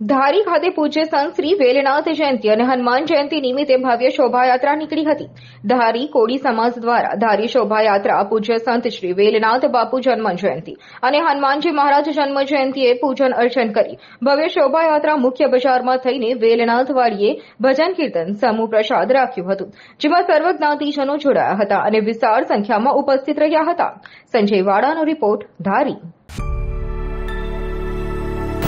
ધારી ખાતે પૂજ્ય સંત શ્રી વેલનાથ જયંતિ અને હનુમાન જયંતિ નિમિત્તે ભવ્ય શોભાયાત્રા નીકળી હતી. ધારી કોળી સમાજ દ્વારા ધારી શોભાયાત્રા પૂજ્ય સંત શ્રી વેલનાથ બાપુ જન્મ જયંતિ અને હનુમાનજી મહારાજ જન્મ જયંતિએ પૂજન અર્ચન કરી. ભવ્ય શોભાયાત્રા મુખ્ય બજારમાં થઈને વેલનાથ વાળીએ ભજન કીર્તન સમૂહ પ્રસાદ રાખ્યું હતું, જેમાં સર્વ જોડાયા હતા અને વિશાળ સંખ્યામાં ઉપસ્થિત રહ્યા હતા. સંજય વાડાનો રિપોર્ટ ધારી.